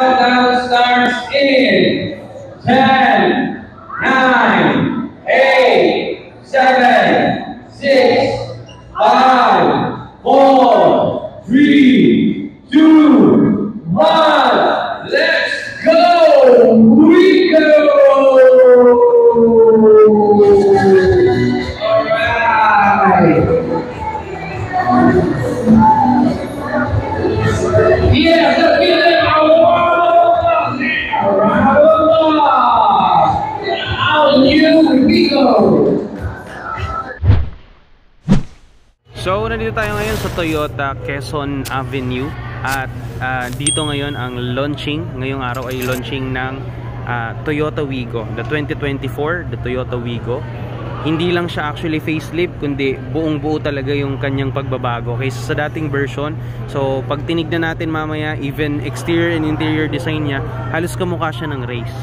now stars in. 10, So, nandito tayo ngayon sa Toyota Quezon Avenue at ah, dito ngayon ang launching, ngayong araw ay launching ng ah, Toyota Wigo, the 2024, the Toyota Wigo. Hindi lang siya actually facelift kundi buong buo talaga yung kanyang pagbabago kaysa sa dating version. So, pag tinignan natin mamaya, even exterior and interior design niya, halos kamukha siya ng race.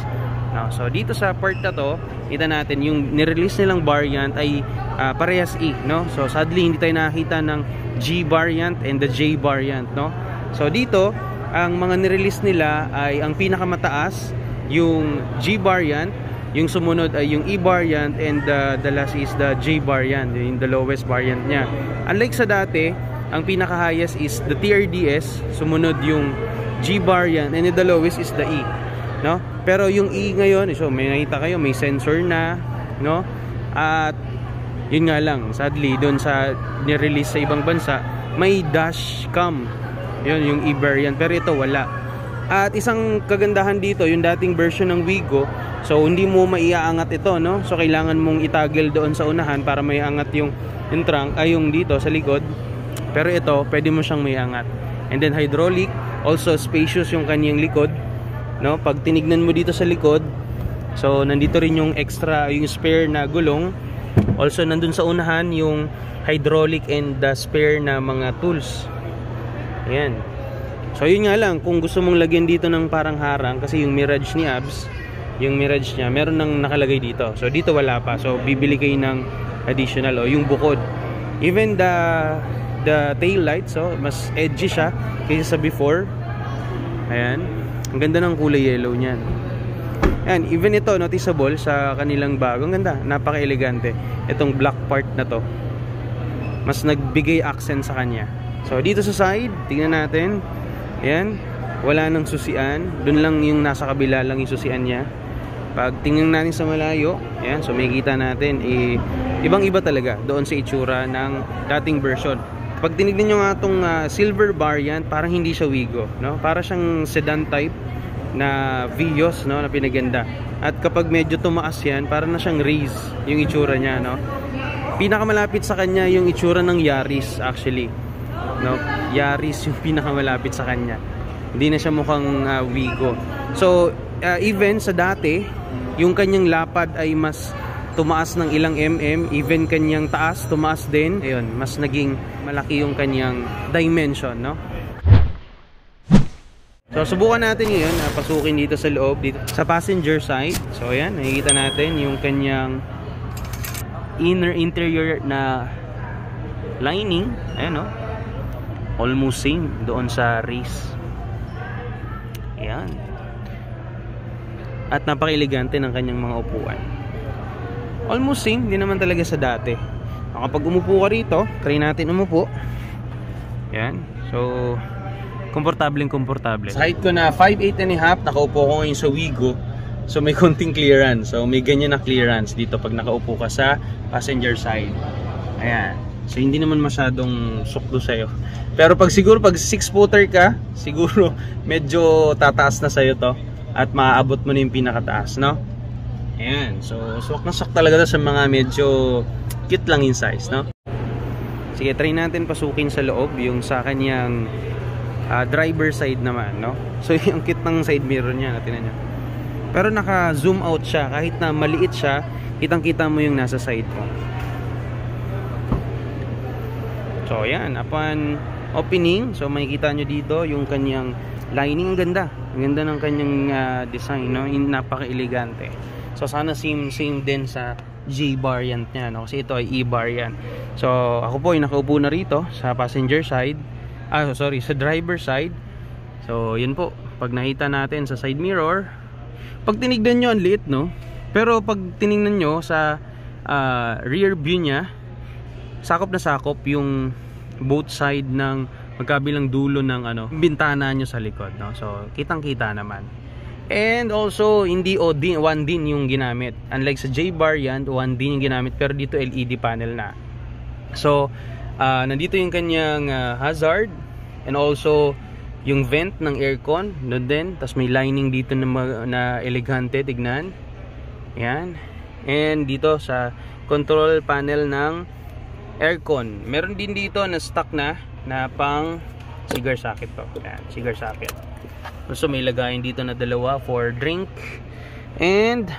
No, so dito sa part na to, kita natin yung nirelease nilang variant ay ah, parehas E, no? So sadly hindi tayo nakakita ng G variant and the J variant, no? So dito, ang mga nirelease nila ay ang pinakamataas yung G variant, yung sumunod ay yung E variant and the, the last is the J variant, yung the lowest variant niya. Unlike sa dati, ang pinaka-highest is the TRDS, sumunod yung G variant and the lowest is the E no? Pero yung E ngayon, so may nakita kayo, may sensor na, no? At yun nga lang, sadly doon sa ni-release sa ibang bansa, may dash cam. Yun yung E variant, pero ito wala. At isang kagandahan dito, yung dating version ng Wigo, so hindi mo maiaangat ito, no? So kailangan mong itagel doon sa unahan para may angat yung yung trunk ay yung dito sa likod. Pero ito, pwede mo siyang may angat. And then hydraulic, also spacious yung kanyang likod no pag tinignan mo dito sa likod so nandito rin yung extra yung spare na gulong also nandun sa unahan yung hydraulic and the spare na mga tools. Ayan. So yun nga lang kung gusto mong lagyan dito ng parang harang kasi yung mirage ni Abs yung mirage niya meron nang nakalagay dito. So dito wala pa. So bibili kayo ng additional o yung bukod. Even the the tail light so mas edgy siya kaysa sa before. Ayan. Ang ganda ng kulay yellow niyan. Yan, even ito noticeable sa kanilang bago. Ang ganda, napaka-elegante. Itong black part na to. Mas nagbigay accent sa kanya. So dito sa side, tingnan natin. Yan, wala nang susian. Doon lang yung nasa kabila lang yung susian niya. Pag tingnan natin sa malayo, yan, so makikita natin eh, ibang-iba talaga doon sa itsura ng dating version pag tinignan nyo nga itong uh, silver variant parang hindi siya Wigo no? para siyang sedan type na Vios no? na pinaganda at kapag medyo tumaas yan parang na siyang Raze yung itsura niya no? pinakamalapit sa kanya yung itsura ng Yaris actually no? Yaris yung pinakamalapit sa kanya hindi na siya mukhang uh, Wigo so uh, even sa dati yung kanyang lapad ay mas tumaas ng ilang mm, even kanyang taas tumaas din. Ayun, mas naging malaki yung kanyang dimension, no? So subukan natin ngayon, uh, pasukin dito sa loob dito sa passenger side. So ayan, nakikita natin yung kanyang inner interior na lining, ayan no. Almost same doon sa race. Ayan. At napaka-elegante ng kanyang mga upuan almost same din naman talaga sa dati kapag umupo ka rito try natin umupo yan so komportableng komportable. Sa height ko na 5'8 and a half nakaupo ko ngayon sa Wigo. So may konting clearance. So may ganyan na clearance dito pag nakaupo ka sa passenger side. Ayan. So hindi naman masyadong sukdo sa'yo. Pero pag siguro pag 6 footer ka siguro medyo tataas na sa'yo to at maaabot mo na yung pinakataas no? Ayan. So, swak na swak talaga sa mga medyo cute lang in size, no? Sige, try natin pasukin sa loob yung sa kanyang uh, driver side naman, no? So, yung cute ng side mirror niya, natin niyo. Pero naka-zoom out siya. Kahit na maliit siya, kitang-kita mo yung nasa side mo. So, ayan. Upon opening, so makikita nyo dito yung kanyang lining. Ang ganda. Ang ganda ng kanyang uh, design, no? Napaka-elegante. So sana same same din sa J variant niya no kasi ito ay E variant. So ako po ay nakaupo na rito sa passenger side. Ah sorry, sa driver side. So, yun po. Pag nakita natin sa side mirror, pag tinignan nyo, ang liit, no? Pero pag tinignan nyo sa ah, rear view niya, sakop na sakop yung both side ng magkabilang dulo ng ano, bintana nyo sa likod, no? So, kitang-kita naman. And also, hindi OD, 1 din yung ginamit. Unlike sa J-Bar yan, 1 din yung ginamit. Pero dito LED panel na. So, ah, nandito yung kanyang ah, hazard. And also, yung vent ng aircon. Doon din. Tapos may lining dito na, na elegante. Tignan. Yan. And dito sa control panel ng aircon. Meron din dito na stock na na pang cigar socket to. Yan, cigar socket. Also may lagayan dito na dalawa for drink. And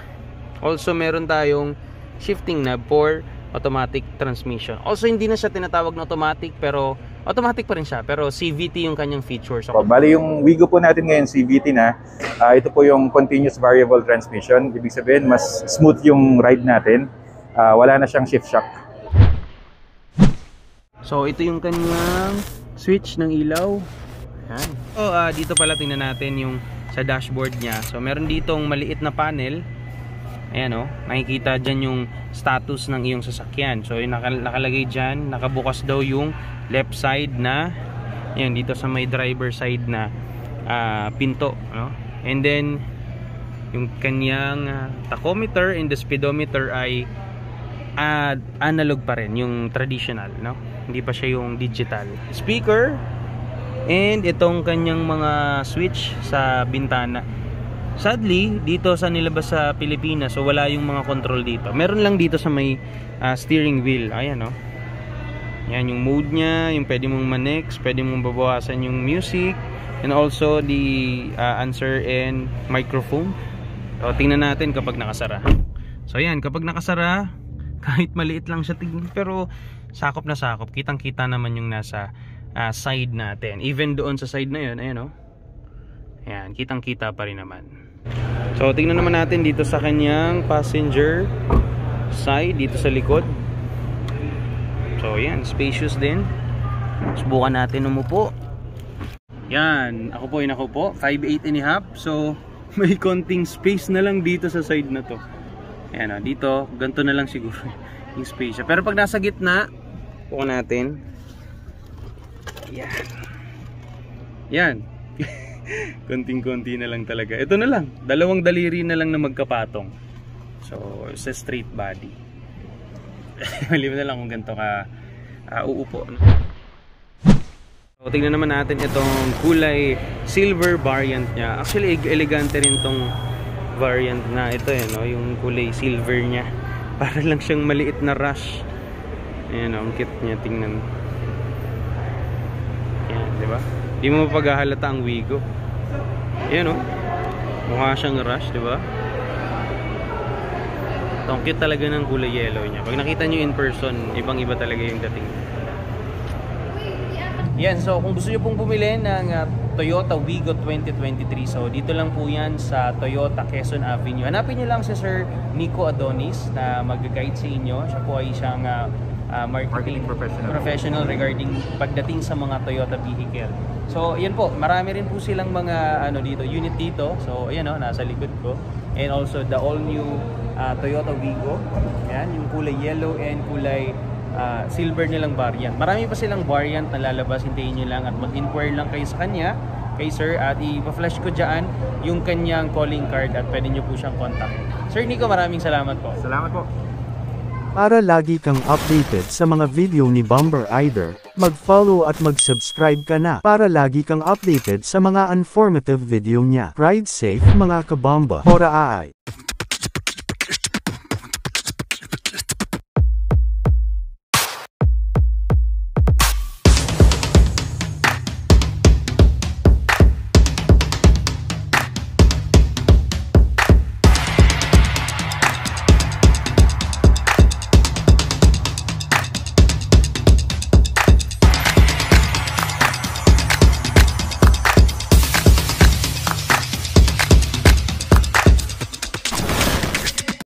also meron tayong shifting knob for automatic transmission. Also hindi na siya tinatawag na automatic pero automatic pa rin siya pero CVT yung kanyang features. Po, bali yung Wigo po natin ngayon, CVT na, ah, ito po yung continuous variable transmission. Ibig sabihin, mas smooth yung ride natin. Ah, wala na siyang shift shock. So ito yung kanyang switch ng ilaw. Yan. So ah, dito pala tingnan natin yung sa dashboard niya. So meron ditong maliit na panel. Ayan oh, makikita dyan yung status ng iyong sasakyan. So yung naka- nakalagay dyan, nakabukas daw yung left side na yan dito sa may driver side na ah, pinto, no? And then yung kanyang ah, tachometer and the speedometer ay ah, analog pa rin, yung traditional, no? Hindi pa siya yung digital. Speaker and itong kanyang mga switch sa bintana. Sadly, dito sa nilabas sa Pilipinas, so wala yung mga control dito. Meron lang dito sa may ah, steering wheel. Ayan, no? Yan yung mode niya, yung pwede mong manex, pwede mong babawasan yung music, and also the ah, answer and microphone. So, tingnan natin kapag nakasara. So, yan, kapag nakasara, kahit maliit lang siya tignan, pero sakop na sakop. Kitang-kita naman yung nasa ah, side natin. Even doon sa side na yun, ayan o. Ayan, kitang-kita pa rin naman. So, tingnan naman natin dito sa kanyang passenger side, dito sa likod. So, yan, spacious din. Subukan natin umupo. Yan, ako po ay nakupo, 5'8 and a half. So, may konting space na lang dito sa side na to. Ayan o, dito, ganito na lang siguro yung space. Pero pag nasa gitna, puko natin. Yan. Yan. Konting-konti na lang talaga. Ito na lang, dalawang daliri na lang na magkapatong. So, sa straight body. Maliban na lang kung ganito ka ah, uupo. So, tingnan naman natin itong kulay silver variant niya. Actually, eg- elegante rin tong variant na ito eh, no? yung kulay silver niya. Para lang siyang maliit na rush. Ayan, oh, ang cute niya, tingnan. Yan, di ba? Di mo mapaghahalata ang Wigo. Ayan, oh. Mukha siyang rush, di ba? Ang cute talaga ng kulay yellow niya. Pag nakita nyo in person, ibang-iba talaga yung dating. Yan, so kung gusto nyo pong bumili ng ah, Toyota Wigo 2023, so dito lang po yan sa Toyota Quezon Avenue. Hanapin nyo lang si Sir Nico Adonis na mag-guide sa inyo. Siya po ay isang ah, ah, marketing, Marketing professional. professional regarding pagdating sa mga Toyota vehicle. So, yan po, marami rin po silang mga ano dito, unit dito. So, ayan oh, nasa likod ko. And also the all new ah, Toyota Wigo. Ayan, yung kulay yellow and kulay ah, silver nilang variant. Marami pa silang variant na lalabas, hintayin nyo lang at mag-inquire lang kayo sa kanya kay sir at i-flash ko dyan yung kanyang calling card at pwede nyo po siyang contact. Sir Nico, maraming salamat po. Salamat po. Para lagi kang updated sa mga video ni Bomber Either, mag-follow at mag-subscribe ka na para lagi kang updated sa mga informative video niya. Ride safe mga kabomba. Hora aay.